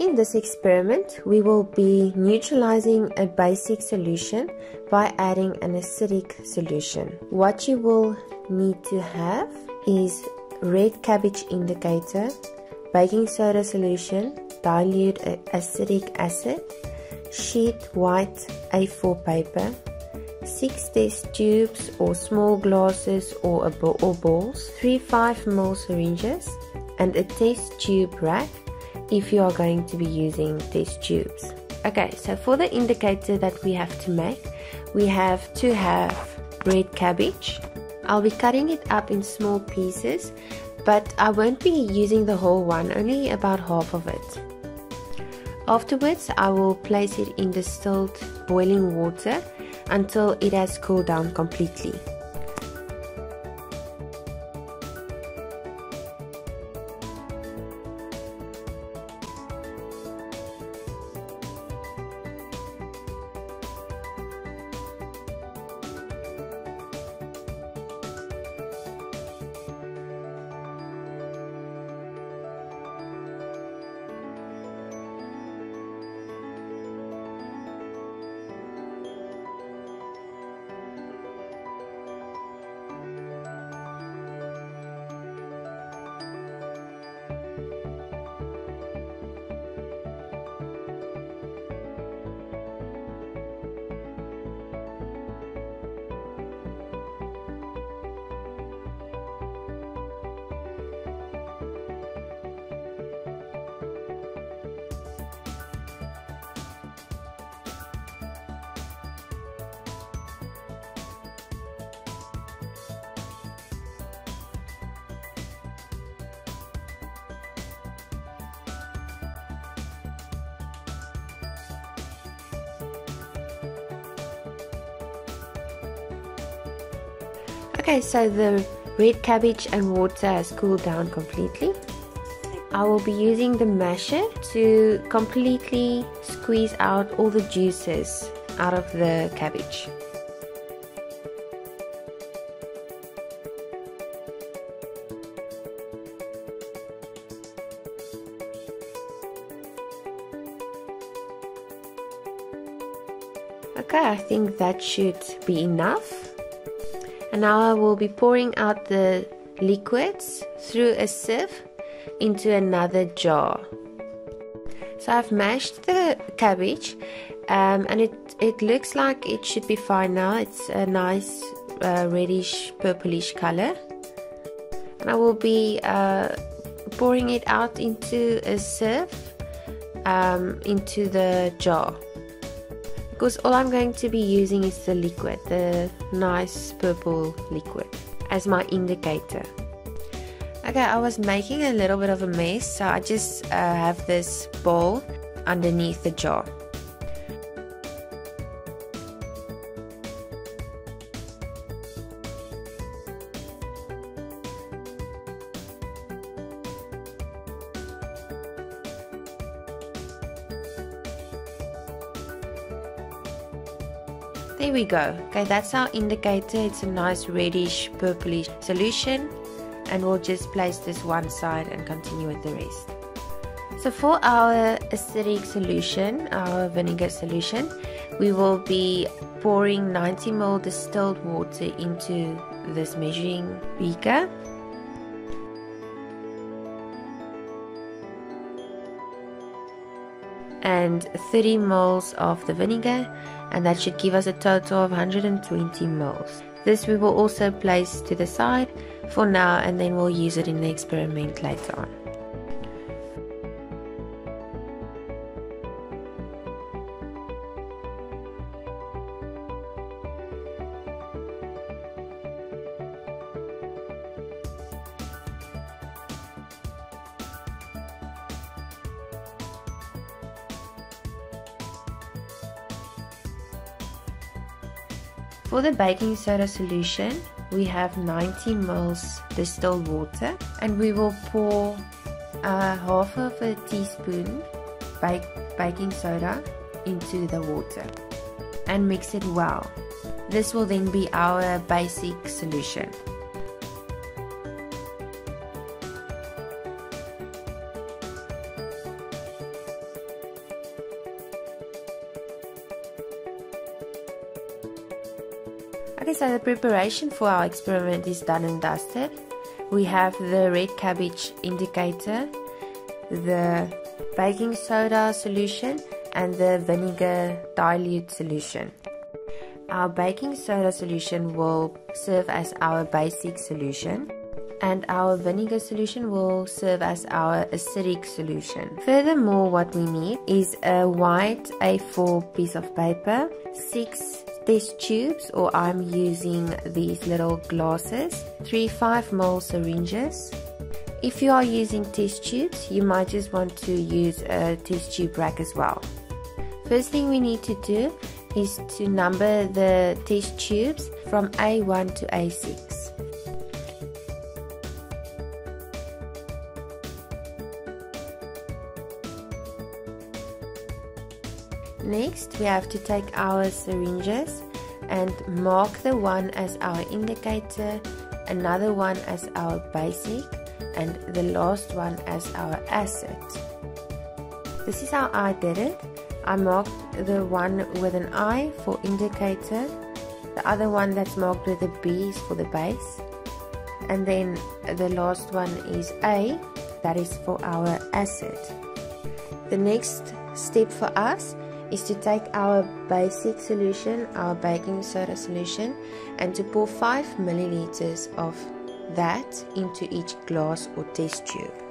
In this experiment, we will be neutralizing a basic solution by adding an acidic solution. What you will need to have is red cabbage indicator, baking soda solution, dilute acetic acid, sheet white A4 paper, 6 test tubes or small glasses or, or balls, 3 5 ml syringes, and a test tube rack if you are going to be using these tubes. Okay, so for the indicator that we have to make, we have to have red cabbage. I'll be cutting it up in small pieces, but I won't be using the whole one, only about half of it. Afterwards, I will place it in distilled boiling water until it has cooled down completely. Okay, so the red cabbage and water has cooled down completely. I will be using the masher to completely squeeze out all the juices out of the cabbage. Okay, I think that should be enough and now I will be pouring out the liquids through a sieve into another jar. So I've mashed the cabbage um, and it, it looks like it should be fine now. It's a nice uh, reddish purplish color. And I will be uh, pouring it out into a sieve um, into the jar because all I'm going to be using is the liquid, the nice purple liquid as my indicator. Okay, I was making a little bit of a mess, so I just uh, have this bowl underneath the jar. We go. Okay, that's our indicator. It's a nice reddish purplish solution. And we'll just place this one side and continue with the rest. So for our acidic solution, our vinegar solution, we will be pouring 90 ml distilled water into this measuring beaker. And 30 ml of the vinegar and that should give us a total of 120 mils. This we will also place to the side for now and then we'll use it in the experiment later on. For the baking soda solution, we have 90 ml distilled water and we will pour uh, half of a teaspoon bake, baking soda into the water and mix it well. This will then be our basic solution. Okay, so the preparation for our experiment is done and dusted. We have the red cabbage indicator, the baking soda solution and the vinegar dilute solution. Our baking soda solution will serve as our basic solution and our vinegar solution will serve as our acidic solution. Furthermore, what we need is a white A4 piece of paper, 6 test tubes or I'm using these little glasses, 3 5 ml syringes. If you are using test tubes, you might just want to use a test tube rack as well. First thing we need to do is to number the test tubes from A1 to A6. Next, we have to take our syringes and mark the one as our indicator, another one as our basic, and the last one as our acid. This is how I did it. I marked the one with an I for indicator, the other one that's marked with a B is for the base, and then the last one is A, that is for our acid. The next step for us is to take our basic solution, our baking soda solution, and to pour 5 milliliters of that into each glass or test tube.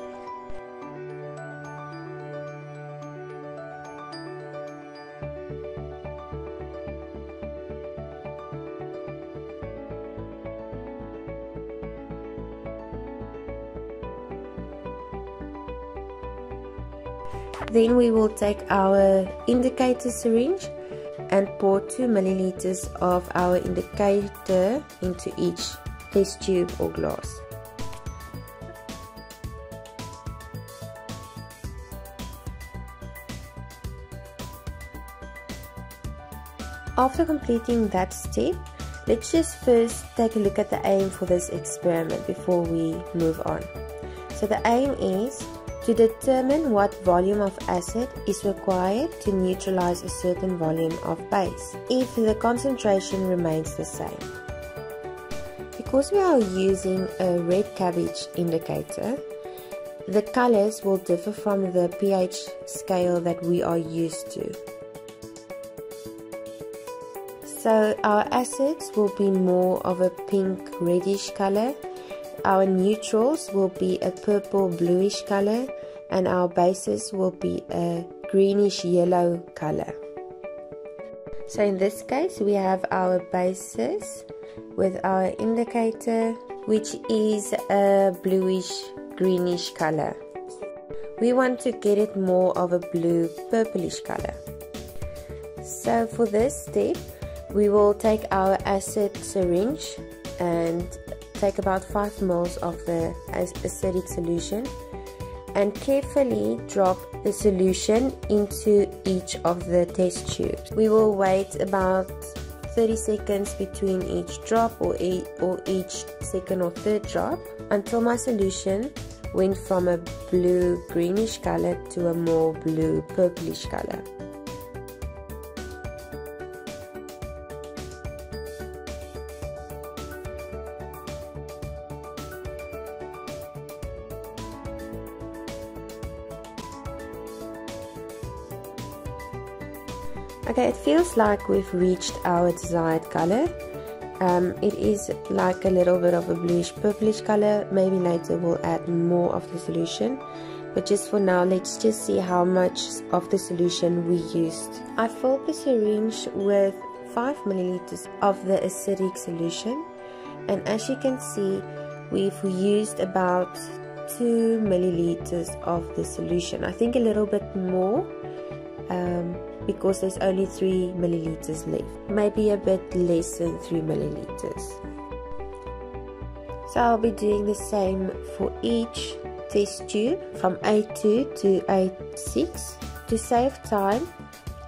Then we will take our indicator syringe and pour 2 milliliters of our indicator into each test tube or glass. After completing that step, let's just first take a look at the aim for this experiment before we move on. So the aim is to determine what volume of acid is required to neutralize a certain volume of base if the concentration remains the same. Because we are using a red cabbage indicator, the colors will differ from the pH scale that we are used to. So our acids will be more of a pink reddish color our neutrals will be a purple bluish color and our bases will be a greenish yellow color. So in this case we have our bases with our indicator which is a bluish greenish color. We want to get it more of a blue purplish color. So for this step we will take our acid syringe and take about 5 ml of the acidic solution and carefully drop the solution into each of the test tubes. We will wait about 30 seconds between each drop or, e or each second or third drop until my solution went from a blue greenish color to a more blue purplish color. Okay, it feels like we've reached our desired color. Um, it is like a little bit of a bluish purplish color. Maybe later we'll add more of the solution. But just for now, let's just see how much of the solution we used. I filled the syringe with 5 milliliters of the acidic solution. And as you can see, we've used about 2 milliliters of the solution. I think a little bit more. Um, because there's only 3 milliliters left. Maybe a bit less than 3 milliliters. So I'll be doing the same for each test tube from A2 to A6 to save time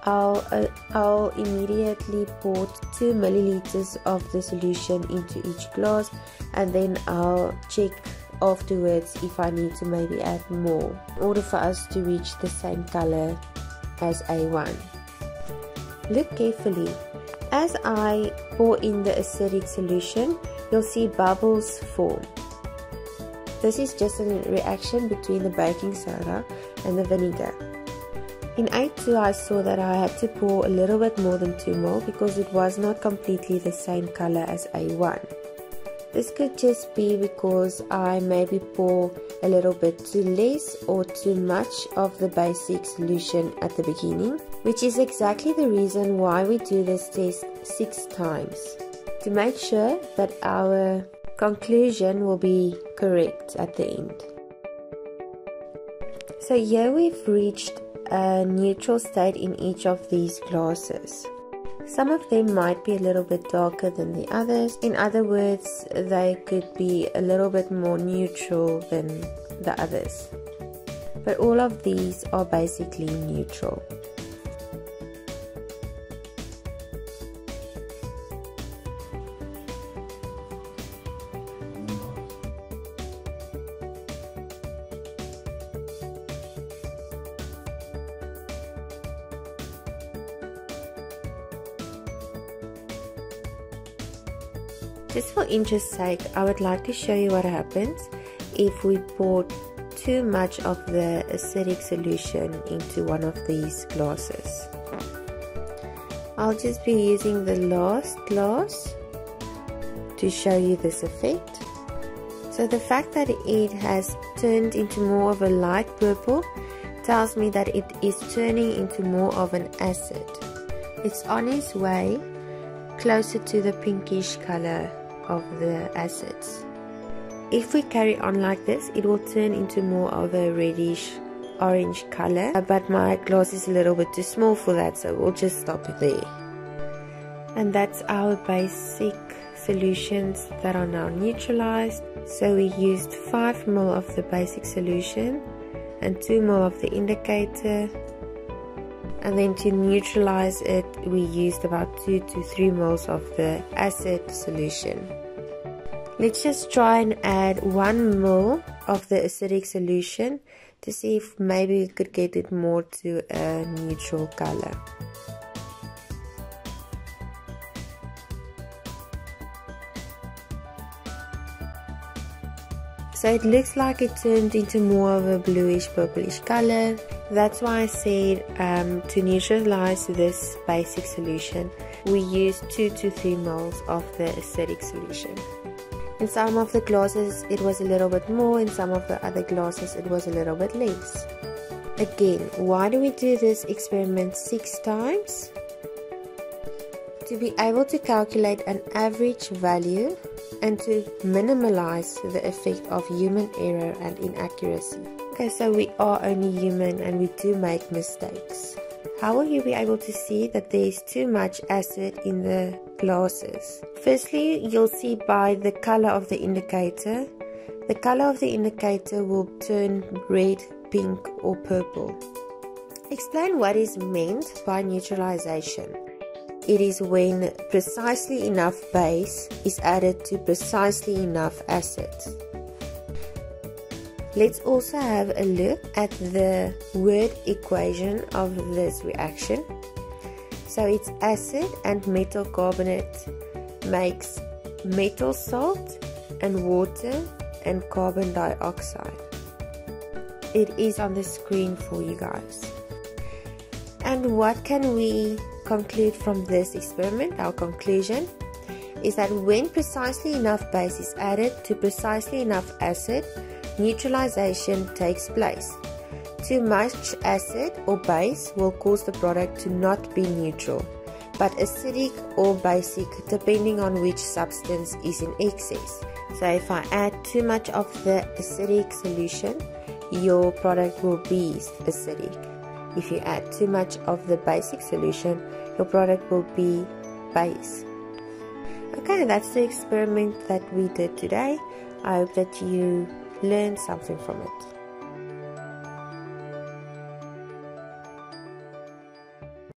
I'll, uh, I'll immediately pour 2 milliliters of the solution into each glass and then I'll check afterwards if I need to maybe add more. In order for us to reach the same color as A1. Look carefully As I pour in the acidic solution, you'll see bubbles form. This is just a reaction between the baking soda and the vinegar. In A2 I saw that I had to pour a little bit more than 2 ml because it was not completely the same color as A1. This could just be because I maybe pour a little bit too less or too much of the basic solution at the beginning, which is exactly the reason why we do this test 6 times, to make sure that our conclusion will be correct at the end. So here we've reached a neutral state in each of these glasses. Some of them might be a little bit darker than the others. In other words, they could be a little bit more neutral than the others. But all of these are basically neutral. Just for interest sake, I would like to show you what happens if we pour too much of the acidic solution into one of these glasses. I'll just be using the last glass to show you this effect. So the fact that it has turned into more of a light purple tells me that it is turning into more of an acid. It's on its way closer to the pinkish color of the acids. If we carry on like this, it will turn into more of a reddish orange color, but my glass is a little bit too small for that, so we'll just stop there. And that's our basic solutions that are now neutralized. So we used 5 ml of the basic solution and 2 ml of the indicator and then to neutralize it we used about 2 to 3 moles of the acid solution. Let's just try and add 1 mole of the acidic solution to see if maybe we could get it more to a neutral color. So it looks like it turned into more of a bluish purplish color. That's why I said um, to neutralize this basic solution, we use 2 to 3 moles of the acidic solution. In some of the glasses it was a little bit more, in some of the other glasses it was a little bit less. Again, why do we do this experiment 6 times? To be able to calculate an average value and to minimize the effect of human error and inaccuracy. Okay, so uh, we are only human and we do make mistakes. How will you be able to see that there is too much acid in the glasses? Firstly, you'll see by the color of the indicator. The color of the indicator will turn red, pink or purple. Explain what is meant by neutralization. It is when precisely enough base is added to precisely enough acid. Let's also have a look at the word equation of this reaction. So it's acid and metal carbonate makes metal salt and water and carbon dioxide. It is on the screen for you guys. And what can we conclude from this experiment, our conclusion, is that when precisely enough base is added to precisely enough acid, neutralization takes place. Too much acid or base will cause the product to not be neutral, but acidic or basic depending on which substance is in excess. So if I add too much of the acidic solution, your product will be acidic. If you add too much of the basic solution, your product will be base. Okay, that's the experiment that we did today. I hope that you learned something from it.